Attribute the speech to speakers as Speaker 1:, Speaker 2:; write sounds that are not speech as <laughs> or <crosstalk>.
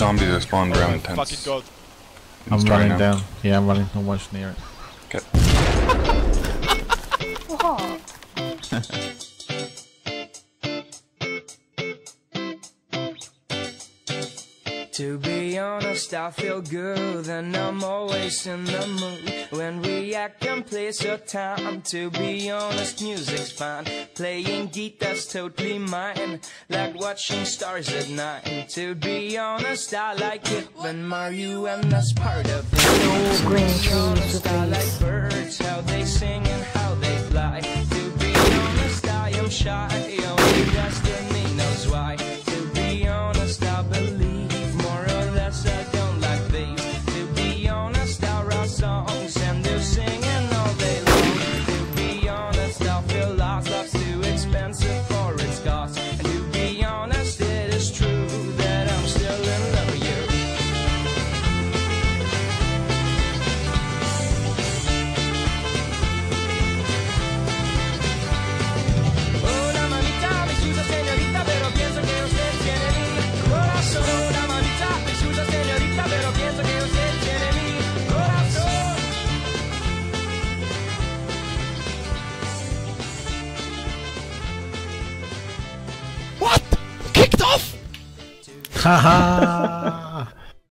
Speaker 1: zombies that spawned
Speaker 2: Oh
Speaker 1: around
Speaker 2: my
Speaker 1: tents.
Speaker 2: fucking god.
Speaker 3: I'm running
Speaker 1: now.
Speaker 3: down. Yeah, I'm running. Don't watch near it. <laughs>
Speaker 1: Okay. <laughs>
Speaker 4: To be honest, I feel good and I'm always in the mood. When we act and place your time. To be honest, music's fine. Playing guitar's totally mine. Like watching stars at night. To be honest, I like it When Mario and that's part of it
Speaker 5: No green trees with
Speaker 2: 哈
Speaker 3: 哈。